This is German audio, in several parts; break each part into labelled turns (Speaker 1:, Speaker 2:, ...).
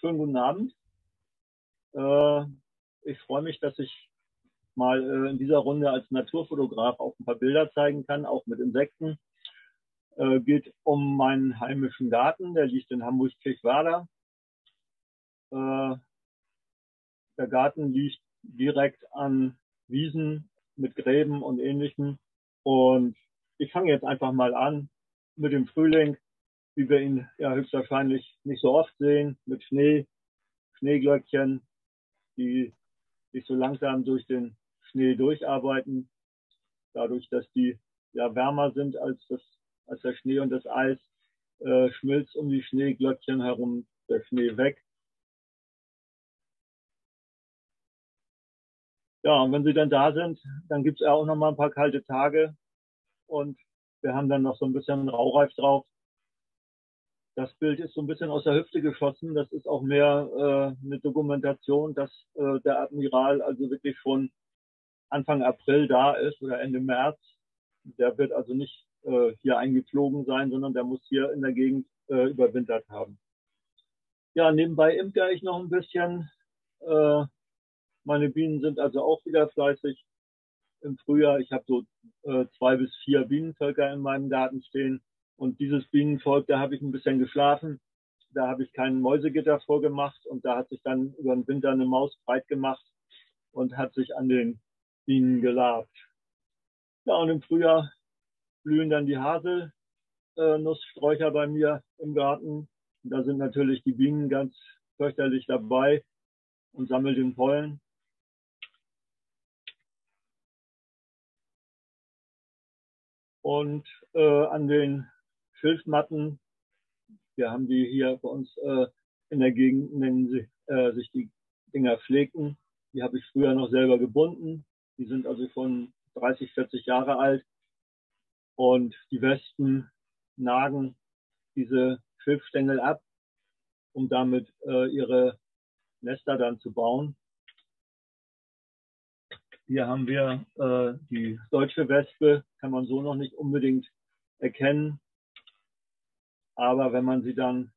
Speaker 1: schönen guten Abend. Äh, ich freue mich, dass ich mal äh, in dieser Runde als Naturfotograf auch ein paar Bilder zeigen kann, auch mit Insekten. Äh, geht um meinen heimischen Garten, der liegt in Hamburg-Kirchwerder. Äh, der Garten liegt direkt an Wiesen mit Gräben und ähnlichem. Und ich fange jetzt einfach mal an mit dem Frühling wie wir ihn ja höchstwahrscheinlich nicht so oft sehen, mit Schnee, Schneeglöckchen, die sich so langsam durch den Schnee durcharbeiten, dadurch, dass die ja wärmer sind als das, als der Schnee und das Eis, äh, schmilzt um die Schneeglöckchen herum der Schnee weg. Ja, und wenn sie dann da sind, dann gibt es ja auch noch mal ein paar kalte Tage. Und wir haben dann noch so ein bisschen Raureif drauf das Bild ist so ein bisschen aus der Hüfte geschossen. Das ist auch mehr äh, eine Dokumentation, dass äh, der Admiral also wirklich schon Anfang April da ist oder Ende März. Der wird also nicht äh, hier eingeflogen sein, sondern der muss hier in der Gegend äh, überwintert haben. Ja, nebenbei imker ich noch ein bisschen. Äh, meine Bienen sind also auch wieder fleißig im Frühjahr. Ich habe so äh, zwei bis vier Bienenvölker in meinem Garten stehen. Und dieses Bienenvolk, da habe ich ein bisschen geschlafen. Da habe ich kein Mäusegitter vorgemacht und da hat sich dann über den Winter eine Maus breit gemacht und hat sich an den Bienen gelabt. Ja, und im Frühjahr blühen dann die Haselnusssträucher bei mir im Garten. Und da sind natürlich die Bienen ganz fürchterlich dabei und sammeln den Pollen. Und äh, an den Schilfmatten. Wir haben die hier bei uns äh, in der Gegend, nennen sie, äh, sich die Dinger Pflegen. Die habe ich früher noch selber gebunden. Die sind also von 30, 40 Jahre alt. Und die Wespen nagen diese Schilfstängel ab, um damit äh, ihre Nester dann zu bauen. Hier haben wir äh, die deutsche Wespe, kann man so noch nicht unbedingt erkennen. Aber wenn man sie dann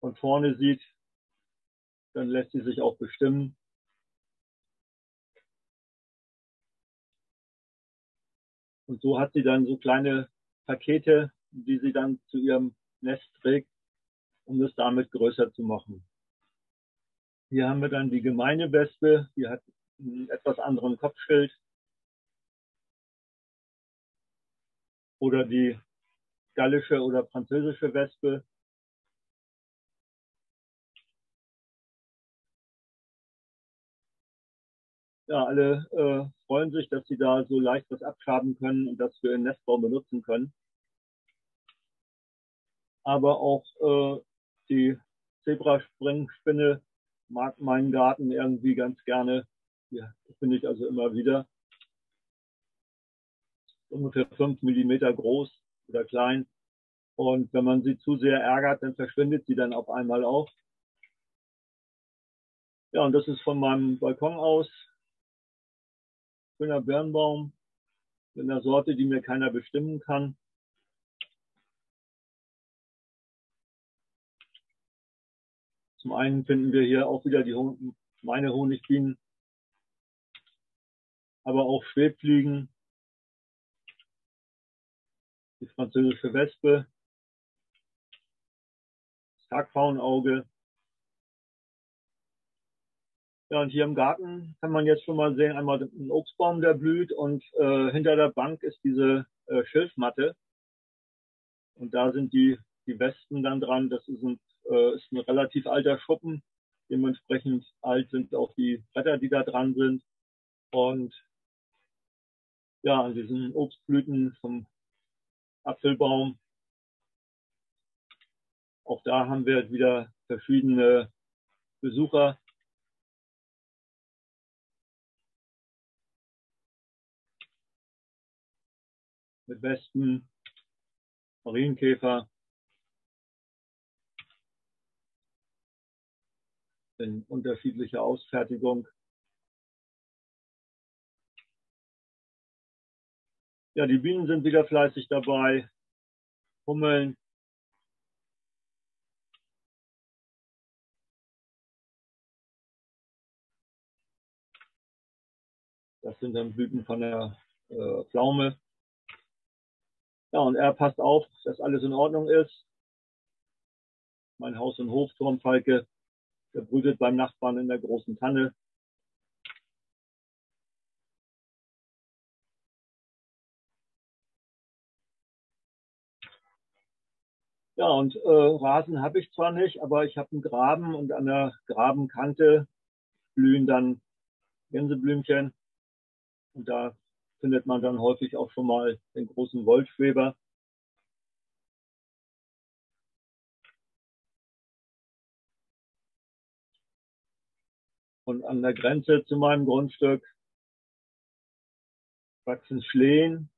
Speaker 1: von vorne sieht, dann lässt sie sich auch bestimmen. Und so hat sie dann so kleine Pakete, die sie dann zu ihrem Nest trägt, um es damit größer zu machen. Hier haben wir dann die gemeine Wespe, die hat einen etwas anderen Kopfschild. Oder die gallische oder französische Wespe. Ja, alle äh, freuen sich, dass sie da so leicht was abschaben können und das für ihren Nestbau benutzen können. Aber auch äh, die Zebraspringspinne mag meinen Garten irgendwie ganz gerne. Ja, finde ich also immer wieder. Ungefähr fünf Millimeter groß oder klein. Und wenn man sie zu sehr ärgert, dann verschwindet sie dann auf einmal auch. Ja, und das ist von meinem Balkon aus. Schöner Birnbaum mit einer Sorte, die mir keiner bestimmen kann. Zum einen finden wir hier auch wieder die meine Honigbienen, aber auch Schwebfliegen, die französische Wespe, das Tagpfauenauge. Ja, und hier im Garten kann man jetzt schon mal sehen, einmal ein Obstbaum, der blüht und äh, hinter der Bank ist diese äh, Schilfmatte. Und da sind die, die Wespen dann dran. Das ist ein, äh, ist ein relativ alter Schuppen. Dementsprechend alt sind auch die Bretter, die da dran sind. Und ja, an diesen Obstblüten vom Apfelbaum. Auch da haben wir wieder verschiedene Besucher. Mit Wespen, Marienkäfer. In unterschiedlicher Ausfertigung. Ja, die Bienen sind wieder fleißig dabei. Hummeln. Das sind dann Blüten von der äh, Pflaume. Ja, und er passt auf, dass alles in Ordnung ist. Mein Haus- und Hofturmfalke, der brütet beim Nachbarn in der großen Tanne. Ja, und äh, Rasen habe ich zwar nicht, aber ich habe einen Graben und an der Grabenkante blühen dann Gänseblümchen. Und da findet man dann häufig auch schon mal den großen Wollschweber. Und an der Grenze zu meinem Grundstück wachsen Schlehen.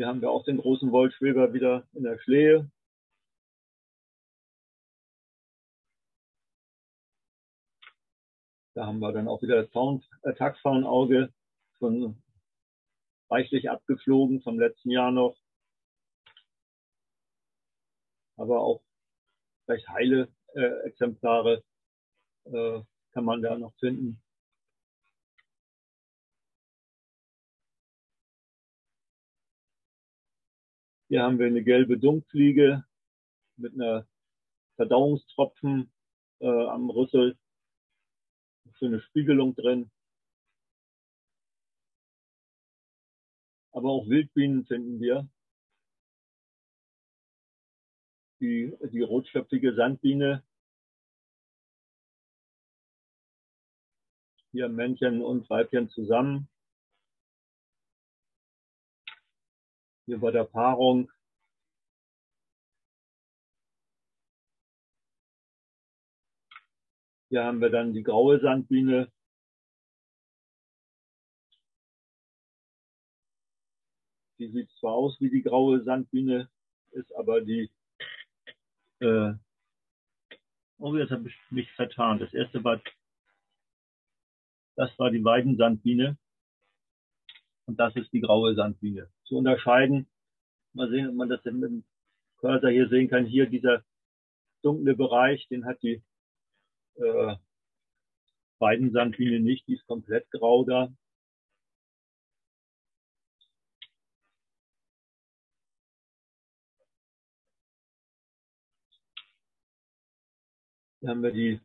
Speaker 1: Hier haben wir auch den großen Wollschweber wieder in der Schlehe. Da haben wir dann auch wieder das Faun, äh, Taxfaunauge schon reichlich abgeflogen vom letzten Jahr noch. Aber auch recht heile äh, Exemplare äh, kann man da noch finden. Hier haben wir eine gelbe Dunkfliege mit einer Verdauungstropfen äh, am Rüssel. Schöne Spiegelung drin. Aber auch Wildbienen finden wir. Die, die rotschöpfige Sandbiene. Hier Männchen und Weibchen zusammen. Hier bei der Paarung Hier haben wir dann die graue Sandbiene. Die sieht zwar aus wie die graue Sandbiene, ist aber die, äh, oh, jetzt habe ich mich vertan. Das erste war, das war die Weidensandbiene und das ist die graue Sandbiene zu unterscheiden. Mal sehen, ob man das mit dem Cursor hier sehen kann. Hier dieser dunkle Bereich, den hat die äh, beiden Sandbiene nicht, die ist komplett grau da. Hier haben wir die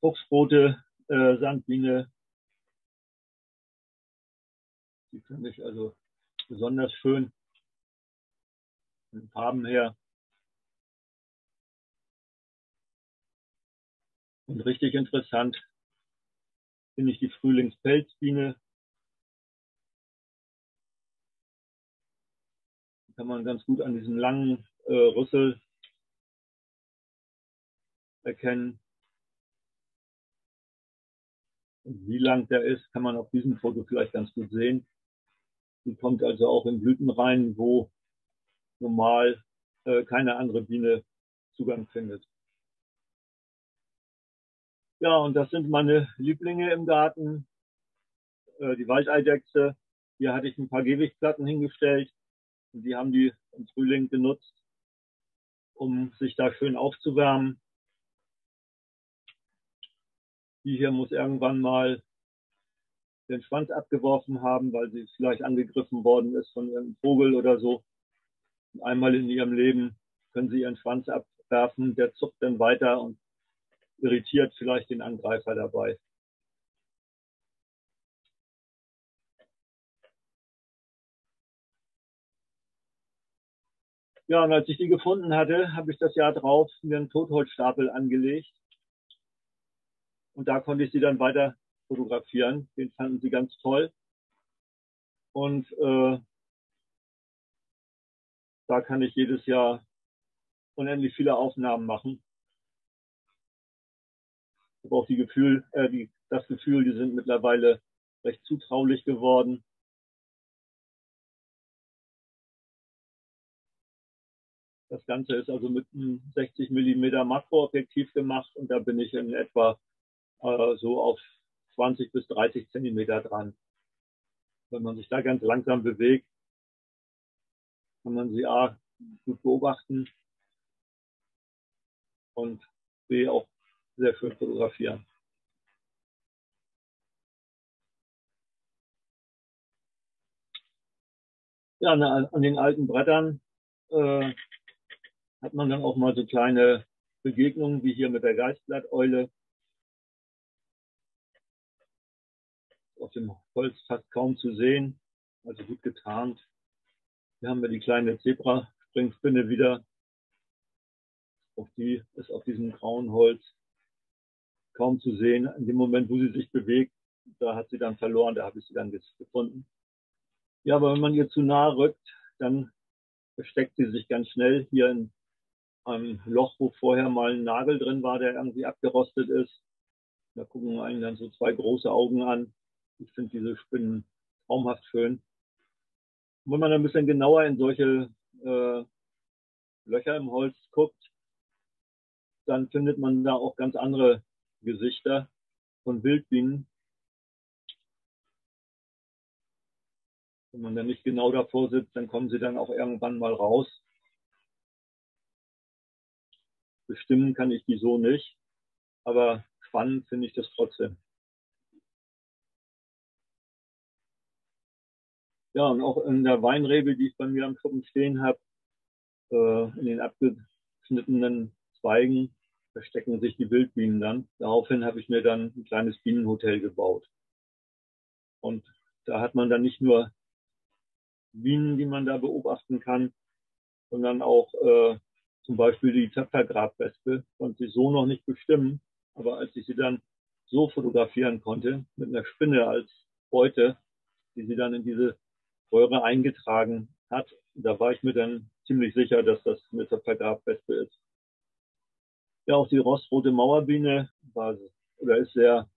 Speaker 1: fuchsrote äh, Sandbiene, die finde ich also besonders schön. Von Farben her. Und richtig interessant finde ich die Frühlingspelzbiene. Die kann man ganz gut an diesem langen äh, Rüssel erkennen. Und wie lang der ist, kann man auf diesem Foto vielleicht ganz gut sehen. Die kommt also auch in Blüten rein, wo normal äh, keine andere Biene Zugang findet. Ja, und das sind meine Lieblinge im Garten. Äh, die Waldeidechse. Hier hatte ich ein paar Gewichtplatten hingestellt. Und die haben die im Frühling genutzt, um sich da schön aufzuwärmen. Die hier muss irgendwann mal den Schwanz abgeworfen haben, weil sie vielleicht angegriffen worden ist von einem Vogel oder so. Einmal in ihrem Leben können sie ihren Schwanz abwerfen, der zuckt dann weiter und irritiert vielleicht den Angreifer dabei. Ja, und als ich die gefunden hatte, habe ich das Jahr drauf mir einen Totholzstapel angelegt. Und da konnte ich sie dann weiter fotografieren. Den fanden sie ganz toll. Und äh, da kann ich jedes Jahr unendlich viele Aufnahmen machen. Ich habe auch die Gefühl, äh, die, das Gefühl, die sind mittlerweile recht zutraulich geworden. Das Ganze ist also mit einem 60 Millimeter Makroobjektiv gemacht und da bin ich in etwa äh, so auf 20 bis 30 Zentimeter dran. Wenn man sich da ganz langsam bewegt, kann man sie A gut beobachten und B auch sehr schön fotografieren. Ja, an den alten Brettern äh, hat man dann auch mal so kleine Begegnungen wie hier mit der Geistblatteule. Auf dem Holz fast kaum zu sehen, also gut getarnt. Hier haben wir die kleine Zebra-Springspinne wieder. Auch die ist auf diesem grauen Holz kaum zu sehen. In dem Moment, wo sie sich bewegt, da hat sie dann verloren, da habe ich sie dann gefunden. Ja, aber wenn man ihr zu nahe rückt, dann versteckt sie sich ganz schnell hier in einem Loch, wo vorher mal ein Nagel drin war, der irgendwie abgerostet ist. Da gucken einen dann so zwei große Augen an. Ich finde diese Spinnen traumhaft schön. Wenn man ein bisschen genauer in solche äh, Löcher im Holz guckt, dann findet man da auch ganz andere Gesichter von Wildbienen. Wenn man dann nicht genau davor sitzt, dann kommen sie dann auch irgendwann mal raus. Bestimmen kann ich die so nicht, aber spannend finde ich das trotzdem. Ja, und auch in der Weinrebe, die ich bei mir am Schuppen stehen habe, äh, in den abgeschnittenen Zweigen verstecken sich die Wildbienen dann. Daraufhin habe ich mir dann ein kleines Bienenhotel gebaut. Und da hat man dann nicht nur Bienen, die man da beobachten kann, sondern auch äh, zum Beispiel die Töpfergrabwespe, konnte ich so noch nicht bestimmen. Aber als ich sie dann so fotografieren konnte, mit einer Spinne als Beute, die sie dann in diese Röhre eingetragen hat, da war ich mir dann ziemlich sicher, dass das eine Töpfergrabwespe ist. Ja, auch die rostrote Mauerbiene war oder ist sehr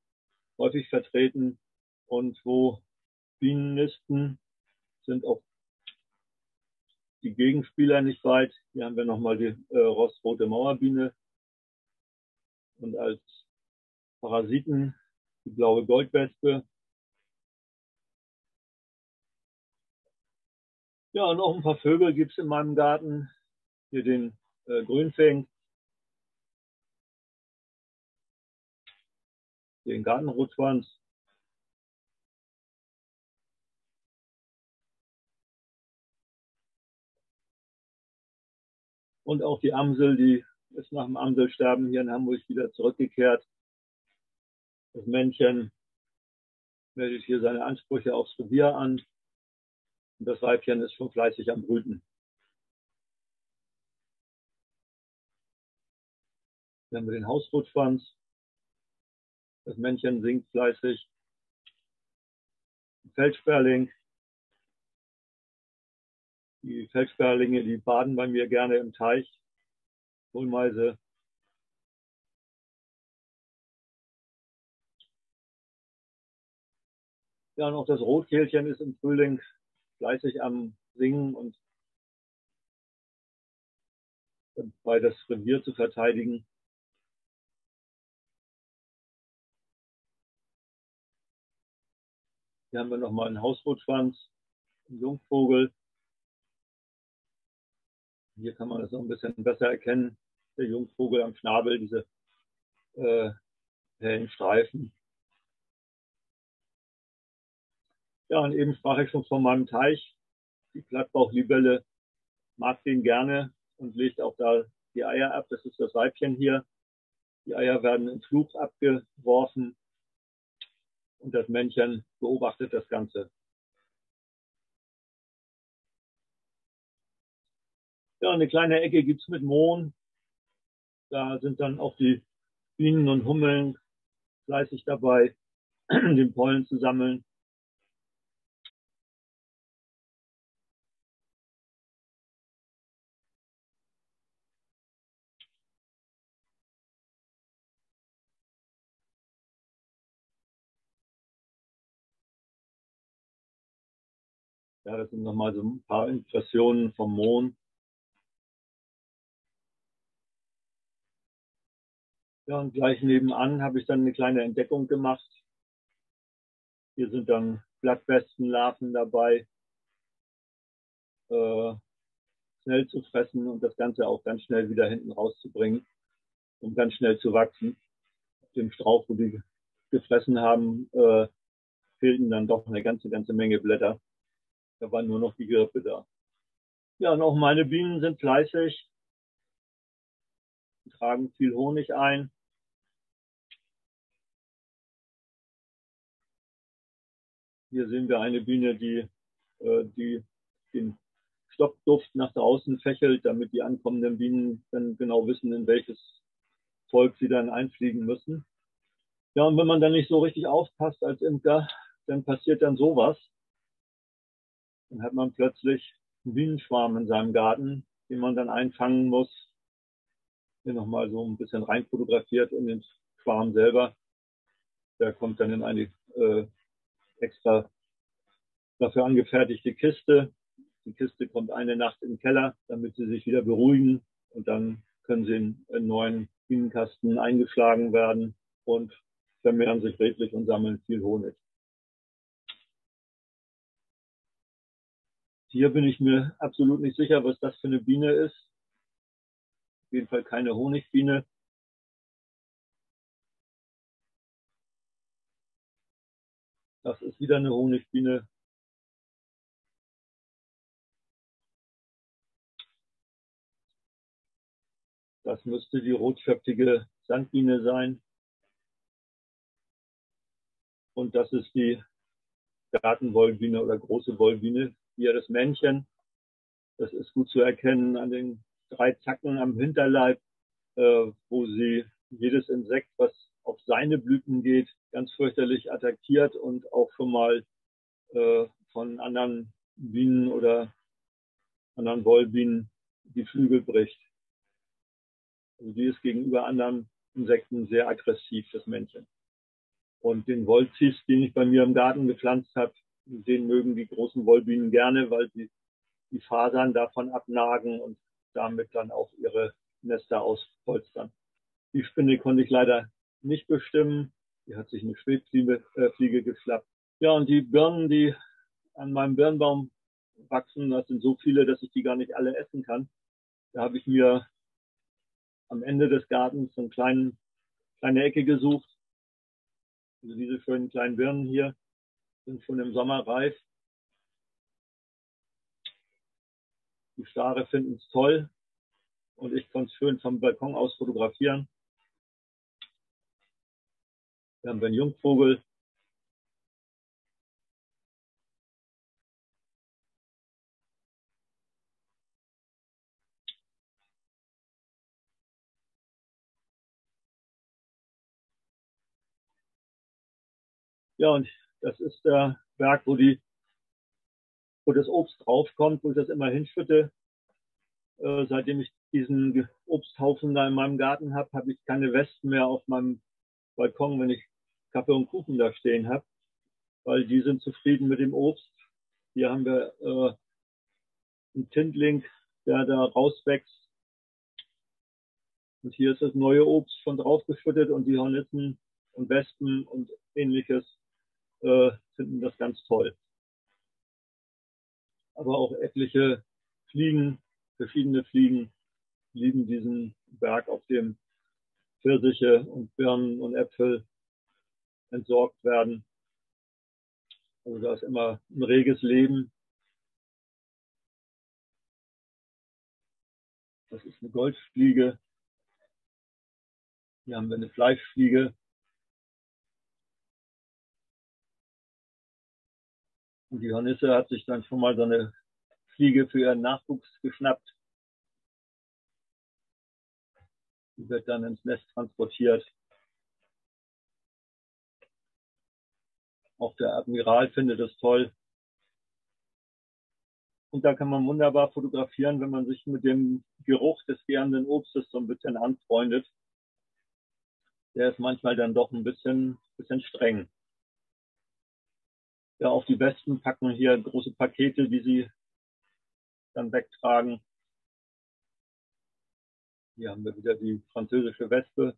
Speaker 1: häufig vertreten und wo Bienennisten sind auch die Gegenspieler nicht weit. Hier haben wir nochmal die äh, rostrote Mauerbiene und als Parasiten die blaue Goldwespe. Ja, und auch ein paar Vögel gibt's in meinem Garten. Hier den äh, Grünfink, den Gartenrotschwanz. Und auch die Amsel, die ist nach dem Amselsterben hier in Hamburg wieder zurückgekehrt. Das Männchen meldet hier seine Ansprüche aufs Revier an. Und das Weibchen ist schon fleißig am Brüten. Hier haben wir den Hausrotschwanz. Das Männchen singt fleißig. Feldsperling. Die Feldsperlinge, die baden bei mir gerne im Teich. Kohlmeise. Ja, auch das Rotkehlchen ist im Frühling fleißig am Singen und dabei das Revier zu verteidigen. Hier haben wir nochmal einen Hausrotschwanz, einen Jungvogel. Hier kann man das noch ein bisschen besser erkennen. Der Jungvogel am Schnabel, diese äh, hellen Streifen. Ja, und eben sprach ich schon von meinem Teich. Die Plattbauchlibelle mag den gerne und legt auch da die Eier ab. Das ist das Weibchen hier. Die Eier werden in Flug abgeworfen und das Männchen beobachtet das Ganze. Ja, eine kleine Ecke gibt's mit Mohn. Da sind dann auch die Bienen und Hummeln fleißig dabei, den Pollen zu sammeln. Das sind nochmal so ein paar Impressionen vom Mond. Ja, und gleich nebenan habe ich dann eine kleine Entdeckung gemacht. Hier sind dann Blattwestenlarven dabei, äh, schnell zu fressen und das Ganze auch ganz schnell wieder hinten rauszubringen, um ganz schnell zu wachsen. Auf dem Strauch, wo die gefressen haben, äh, fehlten dann doch eine ganze, ganze Menge Blätter. Da war nur noch die Grippe da. Ja, und auch meine Bienen sind fleißig, tragen viel Honig ein. Hier sehen wir eine Biene, die, äh, die den Stockduft nach draußen fächelt, damit die ankommenden Bienen dann genau wissen, in welches Volk sie dann einfliegen müssen. Ja, und wenn man dann nicht so richtig aufpasst als Imker, dann passiert dann sowas. Dann hat man plötzlich einen Bienenschwarm in seinem Garten, den man dann einfangen muss. Hier nochmal so ein bisschen rein fotografiert in den Schwarm selber. Der kommt dann in eine äh, extra dafür angefertigte Kiste. Die Kiste kommt eine Nacht den Keller, damit sie sich wieder beruhigen und dann können sie in einen neuen Bienenkasten eingeschlagen werden und vermehren sich redlich und sammeln viel Honig. Hier bin ich mir absolut nicht sicher, was das für eine Biene ist. Auf jeden Fall keine Honigbiene. Das ist wieder eine Honigbiene. Das müsste die rotschöpfige Sandbiene sein. Und das ist die Gartenwollbiene oder große Wollbiene. Hier das Männchen. Das ist gut zu erkennen an den drei Zacken am Hinterleib, äh, wo sie jedes Insekt, was auf seine Blüten geht, ganz fürchterlich attackiert und auch schon mal äh, von anderen Bienen oder anderen Wollbienen die Flügel bricht. Also die ist gegenüber anderen Insekten sehr aggressiv, das Männchen. Und den Wollzis, den ich bei mir im Garten gepflanzt habe, den mögen die großen Wollbienen gerne, weil sie die Fasern davon abnagen und damit dann auch ihre Nester auspolstern. Die Spinne konnte ich leider nicht bestimmen. Die hat sich eine Schwebfliege äh, Fliege geschlappt. Ja, und die Birnen, die an meinem Birnbaum wachsen, das sind so viele, dass ich die gar nicht alle essen kann. Da habe ich mir am Ende des Gartens so eine kleine, kleine Ecke gesucht. Also diese schönen kleinen Birnen hier sind schon im Sommer reif. Die Stare finden es toll und ich konnte es schön vom Balkon aus fotografieren. Wir haben einen Jungvogel, Ja, und das ist der Berg, wo die, wo das Obst draufkommt, wo ich das immer hinschütte. Äh, seitdem ich diesen Obsthaufen da in meinem Garten habe, habe ich keine Westen mehr auf meinem Balkon, wenn ich Kaffee und Kuchen da stehen habe, weil die sind zufrieden mit dem Obst. Hier haben wir äh, einen Tintling, der da rauswächst. Und hier ist das neue Obst schon draufgeschüttet und die Hornissen und Wespen und ähnliches äh, finden das ganz toll. Aber auch etliche Fliegen, verschiedene Fliegen lieben diesen Berg, auf dem Pfirsiche und Birnen und Äpfel entsorgt werden. Also da ist immer ein reges Leben. Das ist eine Goldfliege. Hier haben wir eine Fleischfliege. Und die Hornisse hat sich dann schon mal so eine Fliege für ihren Nachwuchs geschnappt. Die wird dann ins Nest transportiert. Auch der Admiral findet es toll. Und da kann man wunderbar fotografieren, wenn man sich mit dem Geruch des gärenden Obstes so ein bisschen anfreundet. Der ist manchmal dann doch ein bisschen, bisschen streng ja auf die Westen packen hier große Pakete, die sie dann wegtragen. Hier haben wir wieder die französische Wespe.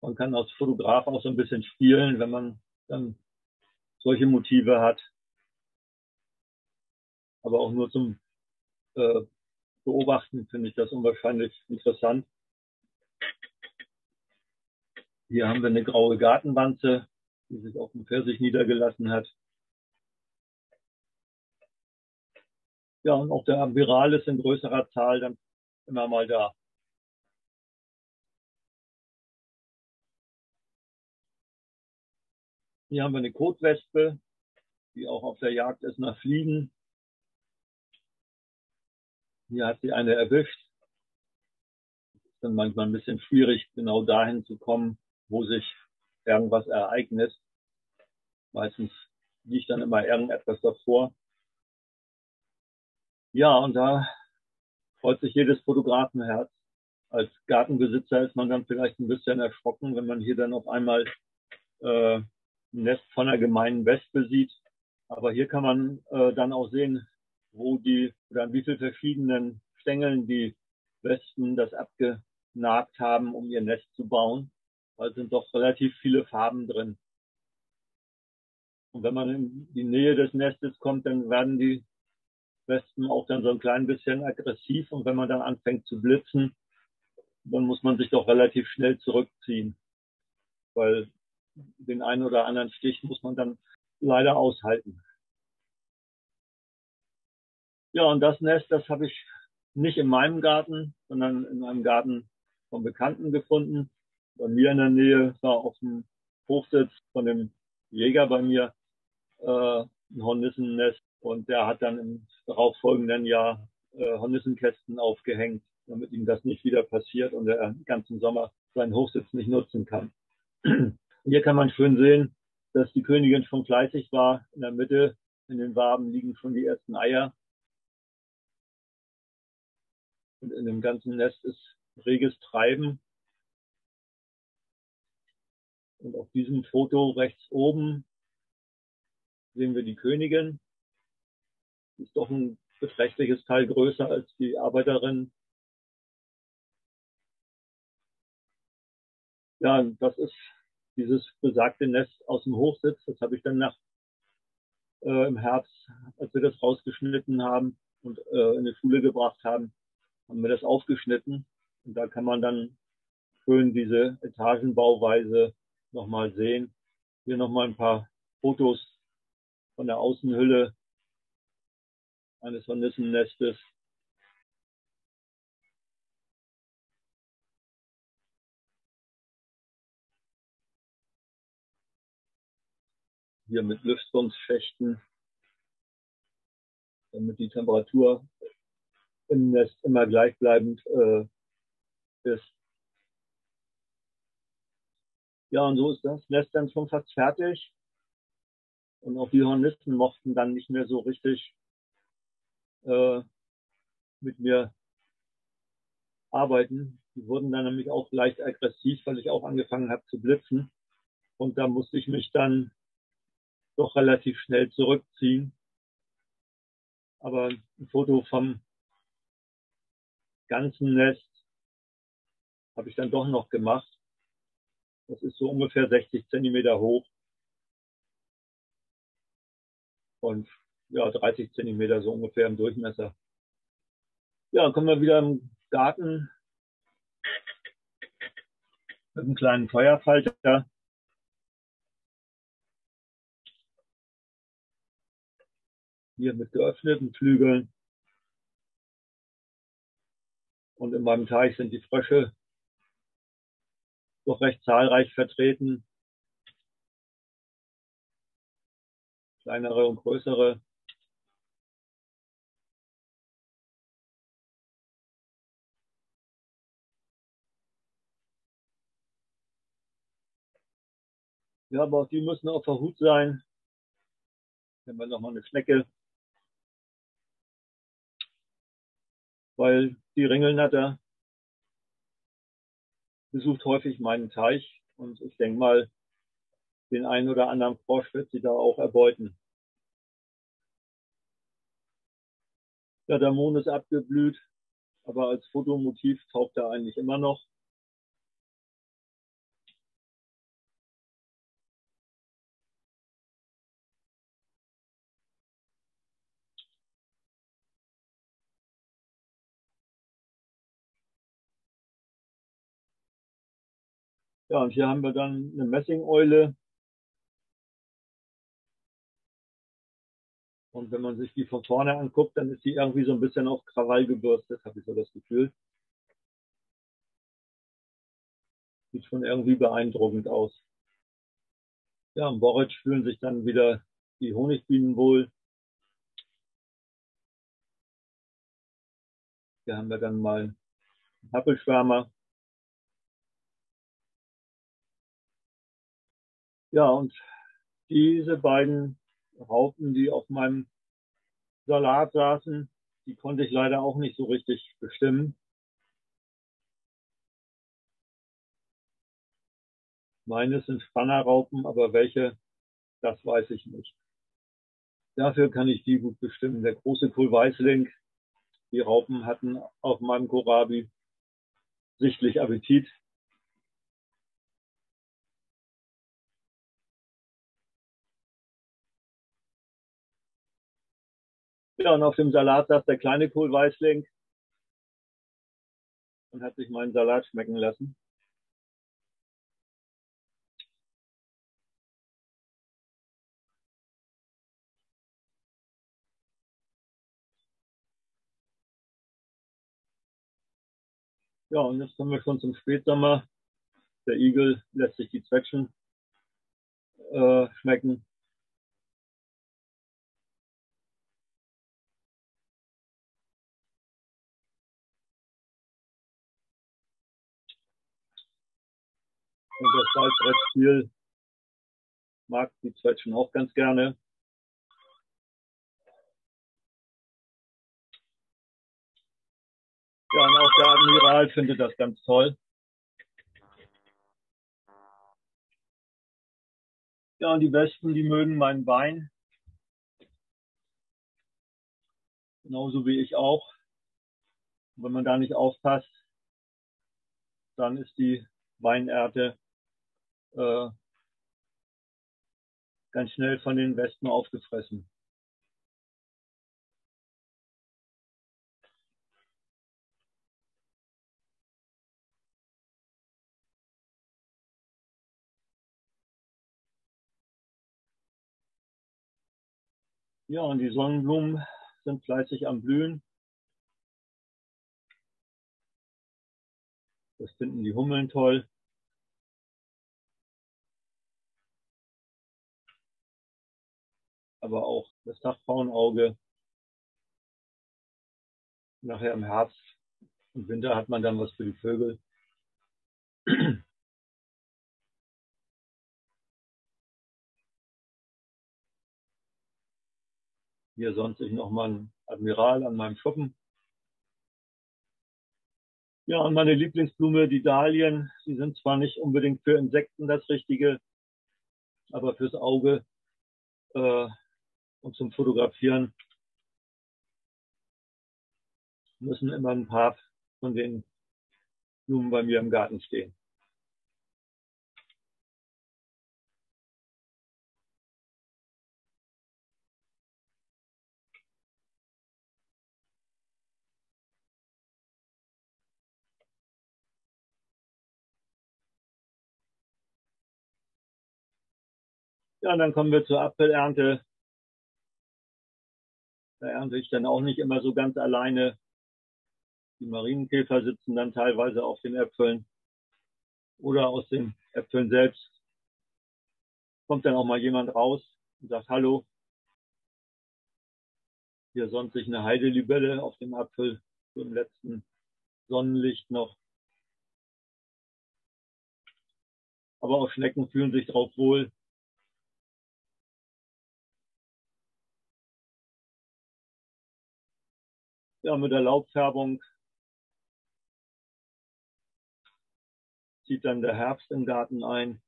Speaker 1: Man kann als Fotograf auch so ein bisschen spielen, wenn man dann solche Motive hat. Aber auch nur zum äh, Beobachten finde ich das unwahrscheinlich interessant. Hier haben wir eine graue Gartenwanze die sich auf dem Pfirsich niedergelassen hat. Ja, und auch der Viral ist in größerer Zahl dann immer mal da. Hier haben wir eine Kotwespe, die auch auf der Jagd ist nach Fliegen. Hier hat sie eine erwischt. Es ist dann manchmal ein bisschen schwierig, genau dahin zu kommen, wo sich irgendwas ereignet. Meistens liegt dann immer irgendetwas davor. Ja, und da freut sich jedes Fotografenherz. Als Gartenbesitzer ist man dann vielleicht ein bisschen erschrocken, wenn man hier dann auf einmal äh, ein Nest von einer gemeinen Wespe sieht. Aber hier kann man äh, dann auch sehen, wo die oder an wie vielen verschiedenen Stängeln die Wespen das abgenagt haben, um ihr Nest zu bauen. Da sind doch relativ viele Farben drin. Und wenn man in die Nähe des Nestes kommt, dann werden die Wespen auch dann so ein klein bisschen aggressiv. Und wenn man dann anfängt zu blitzen, dann muss man sich doch relativ schnell zurückziehen. Weil den einen oder anderen Stich muss man dann leider aushalten. Ja, und das Nest, das habe ich nicht in meinem Garten, sondern in einem Garten von Bekannten gefunden. Bei mir in der Nähe war auf dem Hochsitz von dem Jäger bei mir äh, ein Hornissennest und der hat dann im darauffolgenden Jahr äh, Hornissenkästen aufgehängt, damit ihm das nicht wieder passiert und er den ganzen Sommer seinen Hochsitz nicht nutzen kann. Hier kann man schön sehen, dass die Königin schon fleißig war. In der Mitte in den Waben liegen schon die ersten Eier. Und in dem ganzen Nest ist reges Treiben. Und auf diesem Foto rechts oben sehen wir die Königin. Die ist doch ein beträchtliches Teil größer als die Arbeiterin. Ja, das ist dieses besagte Nest aus dem Hochsitz. Das habe ich dann nach äh, im Herbst, als wir das rausgeschnitten haben und äh, in die Schule gebracht haben, haben wir das aufgeschnitten. Und da kann man dann schön diese Etagenbauweise nochmal sehen. Hier nochmal ein paar Fotos von der Außenhülle eines Hornissennestes. Hier mit Lüftungsschächten, damit die Temperatur im Nest immer gleichbleibend äh, ist. Ja, und so ist das Nest dann schon fast fertig. Und auch die Hornissen mochten dann nicht mehr so richtig äh, mit mir arbeiten. Die wurden dann nämlich auch leicht aggressiv, weil ich auch angefangen habe zu blitzen. Und da musste ich mich dann doch relativ schnell zurückziehen. Aber ein Foto vom ganzen Nest habe ich dann doch noch gemacht. Das ist so ungefähr 60 Zentimeter hoch. Und ja, 30 Zentimeter so ungefähr im Durchmesser. Ja, dann kommen wir wieder im Garten mit einem kleinen Feuerfalter. Hier mit geöffneten Flügeln. Und in meinem Teich sind die Frösche doch recht zahlreich vertreten. Kleinere und größere. Ja, aber auch die müssen auf der Hut sein. Nehmen wir nochmal eine Schnecke. Weil die Ringelnatter besucht häufig meinen Teich und ich denke mal, den einen oder anderen Frosch wird sie da auch erbeuten. Ja, der Mond ist abgeblüht, aber als Fotomotiv taucht er eigentlich immer noch. Ja, und hier haben wir dann eine Messingeule. Und wenn man sich die von vorne anguckt, dann ist die irgendwie so ein bisschen auf Krawall gebürstet, habe ich so das Gefühl. Sieht schon irgendwie beeindruckend aus. Ja, im Boric fühlen sich dann wieder die Honigbienen wohl. Hier haben wir dann mal einen Happelschwärmer. Ja, und diese beiden Raupen, die auf meinem Salat saßen, die konnte ich leider auch nicht so richtig bestimmen. Meine sind Spannerraupen, aber welche, das weiß ich nicht. Dafür kann ich die gut bestimmen. Der große Kohlweißling, die Raupen hatten auf meinem Kohlrabi sichtlich Appetit. Ja, und auf dem Salat saß der kleine Kohlweißling und hat sich meinen Salat schmecken lassen. Ja, und jetzt kommen wir schon zum Spätsommer. Der Igel lässt sich die Zwetschgen äh, schmecken. Und das Salzreptil mag die Zwetschgen auch ganz gerne. Ja, und auch der Admiral findet das ganz toll. Ja, und die Wespen, die mögen meinen Wein. Genauso wie ich auch. Und wenn man da nicht aufpasst, dann ist die Weinernte äh, ganz schnell von den Wespen aufgefressen. Ja, und die Sonnenblumen sind fleißig am Blühen. Das finden die Hummeln toll. Aber auch das Dachpfauenauge. Nachher im Herbst und Winter hat man dann was für die Vögel. Hier sonst ich noch mal ein Admiral an meinem Schuppen. Ja, und meine Lieblingsblume, die Dahlien, die sind zwar nicht unbedingt für Insekten das Richtige, aber fürs Auge äh, und zum Fotografieren müssen immer ein paar von den Blumen bei mir im Garten stehen. Ja, und dann kommen wir zur Apfelernte. Da ernte ich dann auch nicht immer so ganz alleine. Die Marienkäfer sitzen dann teilweise auf den Äpfeln oder aus den Äpfeln selbst. Kommt dann auch mal jemand raus und sagt Hallo. Hier sonst sich eine Heidelibelle auf dem Apfel, so im letzten Sonnenlicht noch. Aber auch Schnecken fühlen sich drauf wohl. Ja, mit der Laubfärbung zieht dann der Herbst im Garten ein.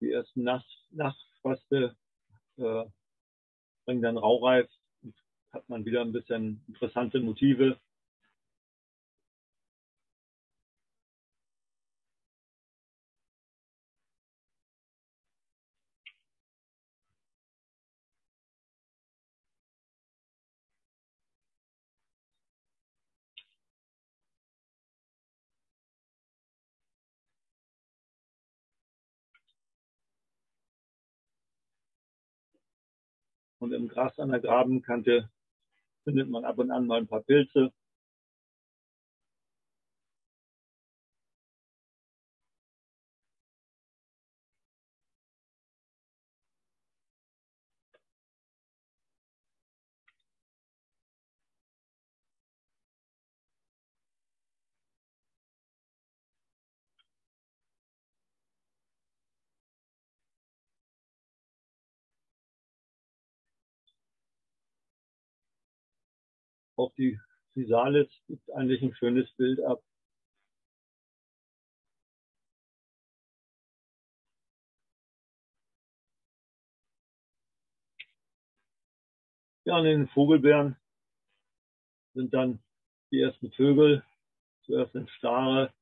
Speaker 1: Die ersten Nass Nassfröste äh, bringen dann Raureif hat man wieder ein bisschen interessante Motive. Und im Gras an der Grabenkante findet man ab und an mal ein paar Pilze. Auch die Physalis gibt eigentlich ein schönes Bild ab. Ja, an den Vogelbeeren sind dann die ersten Vögel. Zuerst ein Stare,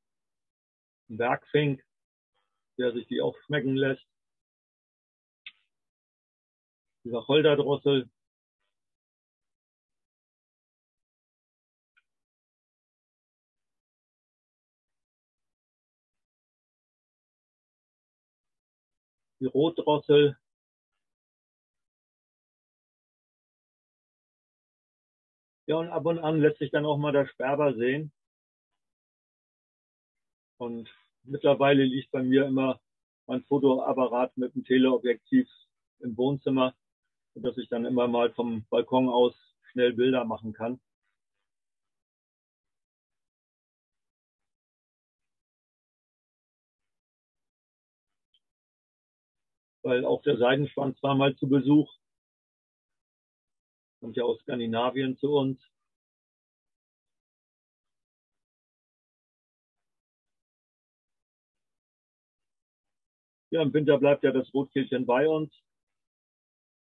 Speaker 1: ein Bergfink, der sich die auch schmecken lässt. Die Wacholderdrossel, die Rotdrossel. Ja, und ab und an lässt sich dann auch mal der Sperber sehen. Und mittlerweile liegt bei mir immer mein Fotoapparat mit dem Teleobjektiv im Wohnzimmer, sodass ich dann immer mal vom Balkon aus schnell Bilder machen kann. Weil auch der Seidenschwanz war mal zu Besuch. Kommt ja aus Skandinavien zu uns. Ja, im Winter bleibt ja das Rotkehlchen bei uns,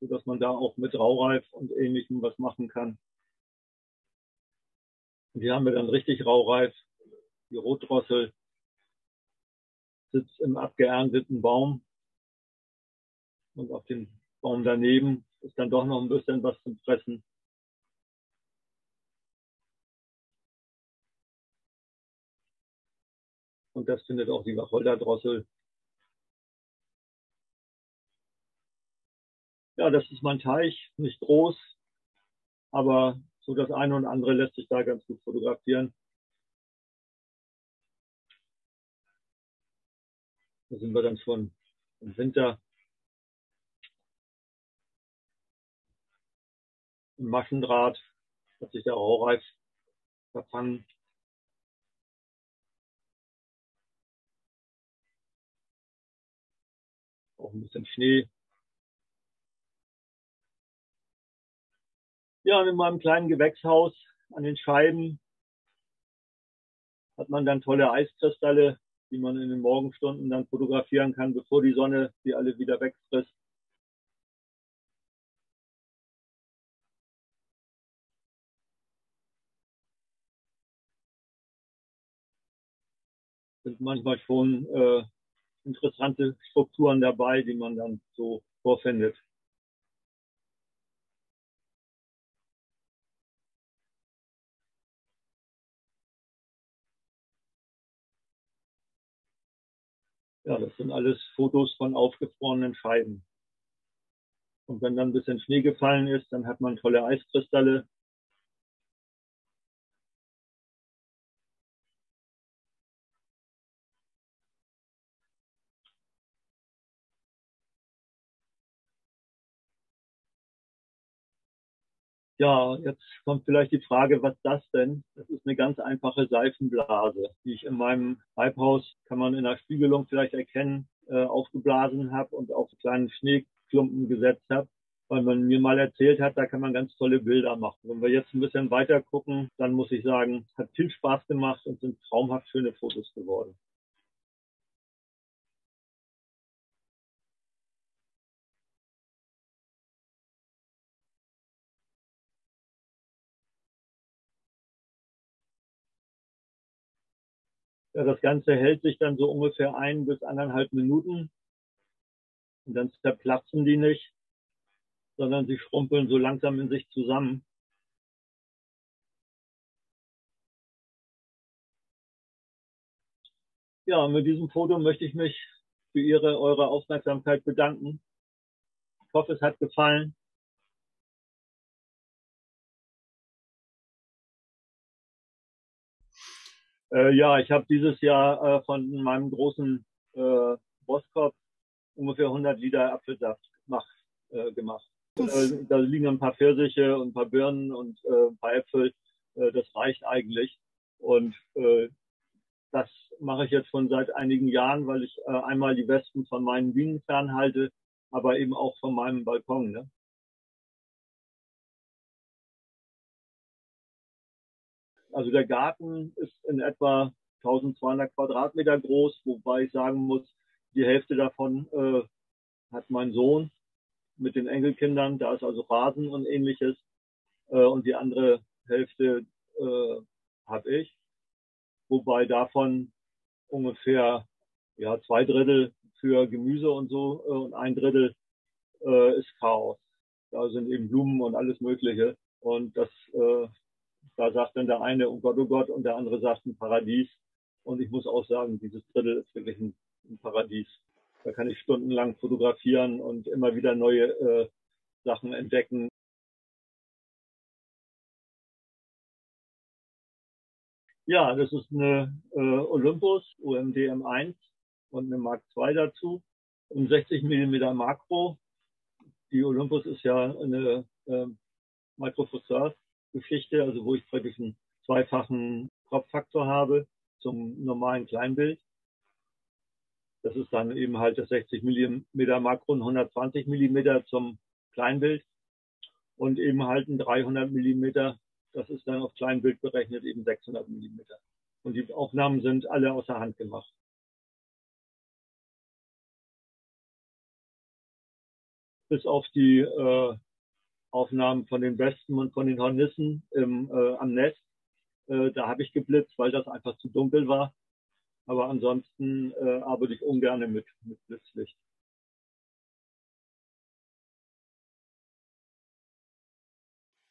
Speaker 1: sodass man da auch mit Raureif und ähnlichem was machen kann. Und hier haben wir dann richtig Raureif. Die Rotdrossel sitzt im abgeernteten Baum und auf dem Baum daneben ist dann doch noch ein bisschen was zum Fressen. Und das findet auch die Wacholderdrossel. Ja, das ist mein Teich, nicht groß, aber so das eine und andere lässt sich da ganz gut fotografieren. Da sind wir dann schon im Winter. Maschendraht hat sich der Rohrreif verfangen. Auch ein bisschen Schnee. Ja, in meinem kleinen Gewächshaus an den Scheiben hat man dann tolle Eiskristalle, die man in den Morgenstunden dann fotografieren kann, bevor die Sonne die alle wieder wegfrisst. Sind manchmal schon äh, interessante Strukturen dabei, die man dann so vorfindet. Ja, das sind alles Fotos von aufgefrorenen Scheiben. Und wenn dann ein bisschen Schnee gefallen ist, dann hat man tolle Eiskristalle, Ja, jetzt kommt vielleicht die Frage, was das denn? Das ist eine ganz einfache Seifenblase, die ich in meinem Treibhaus, kann man in der Spiegelung vielleicht erkennen, äh, aufgeblasen habe und auf kleinen Schneeklumpen gesetzt habe weil man mir mal erzählt hat, da kann man ganz tolle Bilder machen. Wenn wir jetzt ein bisschen weiter gucken, dann muss ich sagen, hat viel Spaß gemacht und sind traumhaft schöne Fotos geworden. Das Ganze hält sich dann so ungefähr ein bis anderthalb Minuten. Und dann zerplatzen die nicht, sondern sie schrumpeln so langsam in sich zusammen. Ja, mit diesem Foto möchte ich mich für Ihre, eure Aufmerksamkeit bedanken. Ich hoffe, es hat gefallen. Äh, ja, ich habe dieses Jahr äh, von meinem großen äh, Boskop ungefähr 100 Liter Apfelsaft gemacht. Äh, gemacht. Äh, da liegen ein paar Pfirsiche und ein paar Birnen und äh, ein paar Äpfel. Äh, das reicht eigentlich. Und äh, das mache ich jetzt schon seit einigen Jahren, weil ich einmal die Wespen von meinen Bienen fernhalte, aber eben auch von meinem Balkon. Ne? Also der Garten ist in etwa 1200 Quadratmeter groß, wobei ich sagen muss, die Hälfte davon äh, hat mein Sohn mit den Enkelkindern. Da ist also Rasen und ähnliches. Äh, und die andere Hälfte äh, habe ich. Wobei davon ungefähr ja, zwei Drittel für Gemüse und so äh, und ein Drittel äh, ist Chaos. Da sind eben Blumen und alles Mögliche. Und das äh, da sagt dann der eine, oh Gott, oh Gott, und der andere sagt ein Paradies. Und ich muss auch sagen, dieses Drittel ist wirklich ein, ein Paradies. Da kann ich stundenlang fotografieren und immer wieder neue äh, Sachen entdecken. Ja, das ist eine äh, Olympus UMD M1 und eine Mark II dazu und 60 Millimeter Makro. Die Olympus ist ja eine äh, Micro Four Thirds Geschichte, also wo ich praktisch einen zweifachen Kropffaktor habe zum normalen Kleinbild. Das ist dann eben halt das 60 Millimeter Makro und 120 Millimeter zum Kleinbild und eben halt ein 300 Millimeter. Das ist dann auf Kleinbild berechnet eben 600 Millimeter. Und die Aufnahmen sind alle außer Hand gemacht. Bis auf die äh, Aufnahmen von den Wespen und von den Hornissen im, äh, am Nest. Äh, da habe ich geblitzt, weil das einfach zu dunkel war. Aber ansonsten äh, arbeite ich ungern mit, mit Blitzlicht.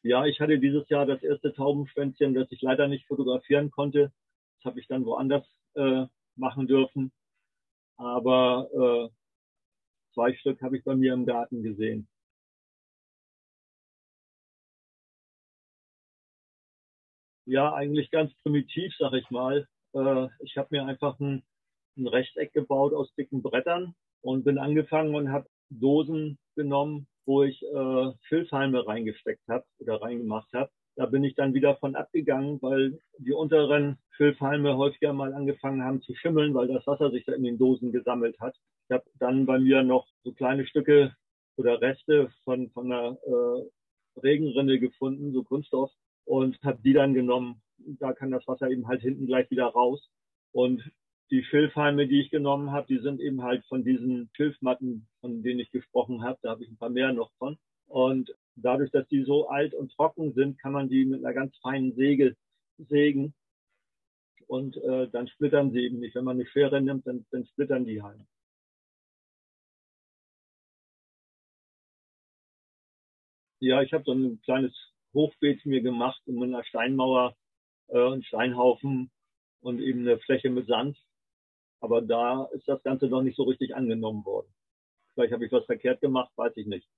Speaker 1: Ja, ich hatte dieses Jahr das erste Taubenschwänzchen, das ich leider nicht fotografieren konnte. Das habe ich dann woanders äh, machen dürfen. Aber äh, zwei Stück habe ich bei mir im Garten gesehen. Ja, eigentlich ganz primitiv, sag ich mal. Äh, ich habe mir einfach ein, ein Rechteck gebaut aus dicken Brettern und bin angefangen und habe Dosen genommen, wo ich äh, Schilfhalme reingesteckt habe oder reingemacht habe. Da bin ich dann wieder von abgegangen, weil die unteren Schilfhalme häufiger mal angefangen haben zu schimmeln, weil das Wasser sich da in den Dosen gesammelt hat. Ich habe dann bei mir noch so kleine Stücke oder Reste von, von einer äh, Regenrinne gefunden, so Kunststoff, und habe die dann genommen. Da kann das Wasser eben halt hinten gleich wieder raus. Und die Schilfhalme, die ich genommen habe, die sind eben halt von diesen Schilfmatten, von denen ich gesprochen habe. Da habe ich ein paar mehr noch von. Und dadurch, dass die so alt und trocken sind, kann man die mit einer ganz feinen Säge sägen. Und äh, dann splittern sie eben nicht. Wenn man eine Schere nimmt, dann, dann splittern die halt. Ja, ich habe so ein kleines Hochbeet mir gemacht mit einer Steinmauer äh, und Steinhaufen und eben eine Fläche mit Sand. Aber da ist das Ganze noch nicht so richtig angenommen worden. Vielleicht habe ich was verkehrt gemacht, weiß ich nicht.